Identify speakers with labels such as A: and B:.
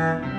A: Mm-hmm.